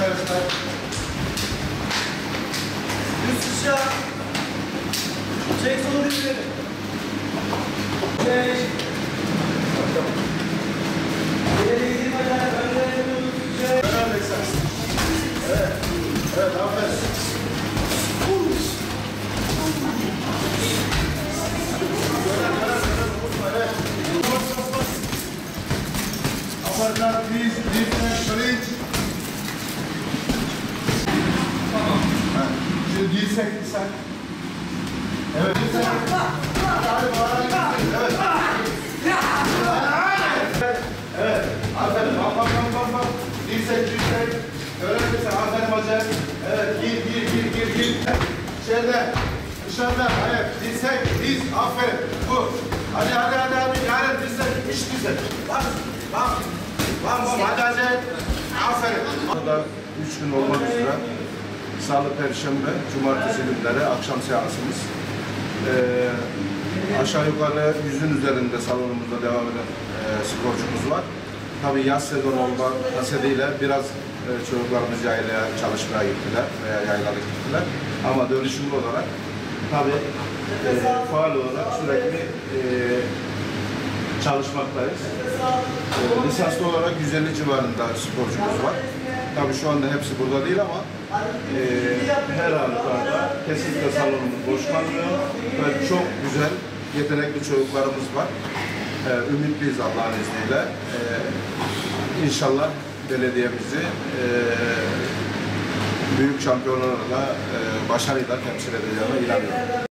arkadaşlar. Üst dışa. Çek solu dizleri. Çek. İleri hadi. Önde yapıyoruz. Çek. Evet. Evet, aferin. Aparkat, please, defense, bridge. Dirsek. Evet. Evet. Evet. Aferin. Bak bak bak bak bak. Dirsek dirsek. Öğrenirsen aferin hoca. Evet. Gir gir gir gir gir. Şeyde. Dışarıda. Hayır. Dirsek. Diz. Aferin. Bu. Hadi hadi hadi hadi. Yarın dirsek. İş dirsek. Bak. Bak. Bak bak. Hadi hadi. Aferin. Burada üç gün olmak üzere. Salı, Perşembe, Cumartesi günleri akşam seansımız. Ee, aşağı yukarı yüzün üzerinde salonumuzda devam eden e, sporcumuz var. Tabii yaz sezonu olma hasebiyle biraz e, çocuklarımız yaylaya çalışmaya gittiler veya yaylalık gittiler. Ama dönüşümlü olarak tabii e, faal olarak sürekli e, çalışmaktayız. E, lisanslı olarak 150 civarında sporcumuz var. Tabii şu anda hepsi burada değil ama e, her halükarda kesinlikle salonumuz boş kalmıyor ve çok güzel, yetenekli çocuklarımız var. E, ümitliyiz Allah'ın izniyle. E, inşallah belediyemizi e, büyük şampiyonlarla, e, başarıyla temsil edeceğine inanıyorum.